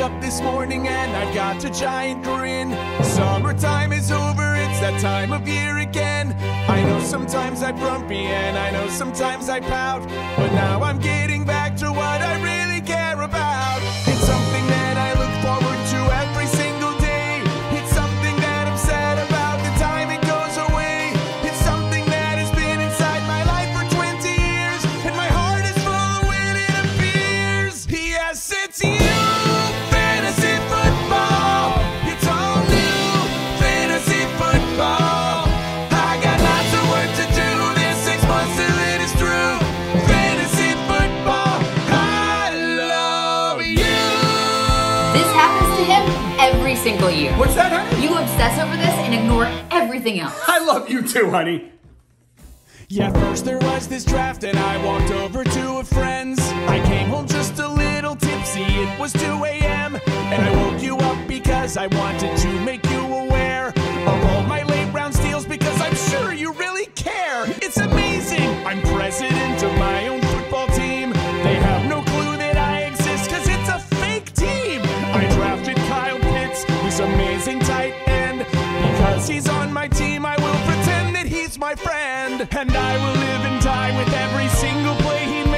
up this morning and I've got a giant grin. Summertime is over, it's that time of year again. I know sometimes I'm grumpy and I know sometimes I pout, but now I'm getting back to what I really every single year. What's that, honey? You obsess over this and ignore everything else. I love you too, honey. Yeah, first there was this draft, and I walked over to a friend's. I came home just a little tipsy, it was 2 a.m. And I woke you up because I wanted my team, I will pretend that he's my friend. And I will live and die with every single play he makes.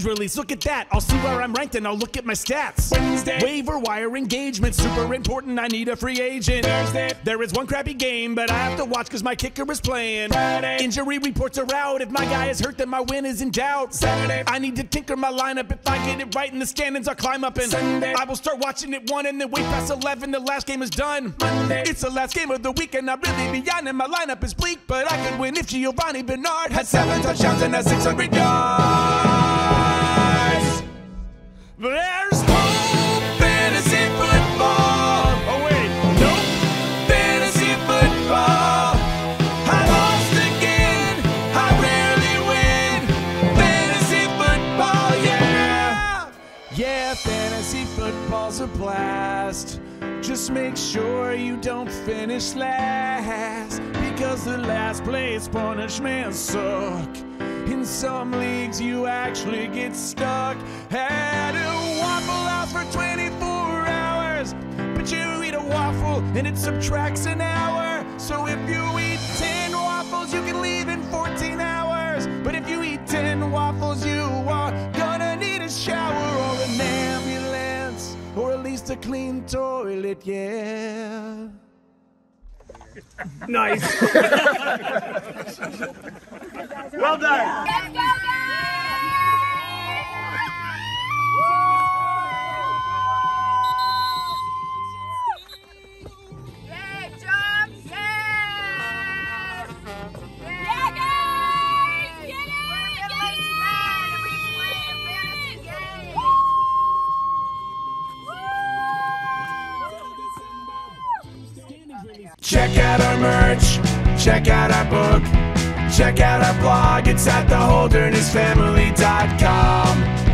Release, look at that. I'll see where I'm ranked and I'll look at my stats. Wednesday. Waiver wire engagement, super important. I need a free agent. Thursday. There is one crappy game, but I have to watch because my kicker is playing. Friday. Injury reports are out. If my guy is hurt, then my win is in doubt. Saturday. I need to tinker my lineup. If I get it right in the standings, I'll climb up and Sunday. I will start watching it one and then wait past 11. The last game is done. Monday. It's the last game of the week and I'm really behind and my lineup is bleak, but I could win if Giovani Bernard had seven touchdowns and has 600 yards. There's hope, fantasy football. Oh wait, nope, fantasy football. I lost again. I rarely win. Fantasy football, yeah. Yeah, fantasy football's a blast. Just make sure you don't finish last. Because the last place punishments suck. In some leagues, you actually get stuck. Had a waffle house for 24 hours. But you eat a waffle and it subtracts an hour. So if you eat 10 waffles, you can leave in 14 hours. But if you eat 10 waffles, you are gonna need a shower or an ambulance. Or at least a clean toilet, yeah. Nice. well done. Let's go, Yeah, jump! Yes! Yeah, guys! Get it! Check out our merch, check out our book, check out our blog. It's at theholdernessfamily.com.